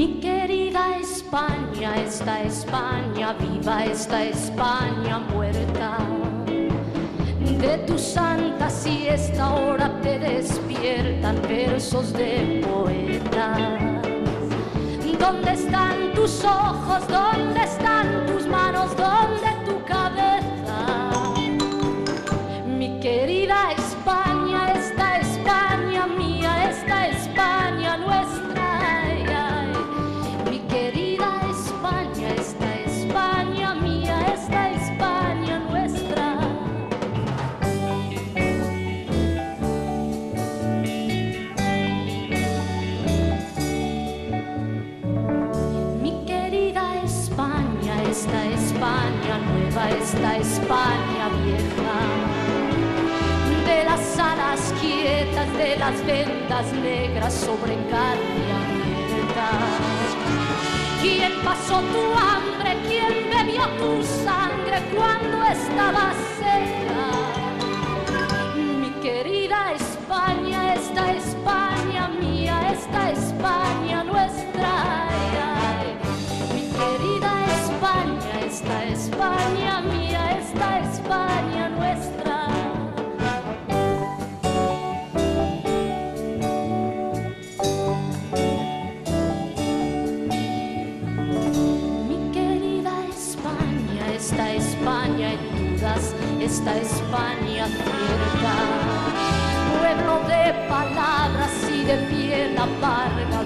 Mi querida España, esta España viva, esta España muerta. De tu santa siesta ahora te despiertan versos de poeta. ¿Dónde están tus ojos? ¿Dónde están tus manos? ¿Dónde tu cabeza? Esta España vieja. De las alas quietas, de las vendas negras sobre carne abierta. ¿Quién pasó tu hambre? ¿Quién bebió tu sangre cuando estabas seca? España en dudas, esta España cierta. Pueblo de palabras y de piel amarga,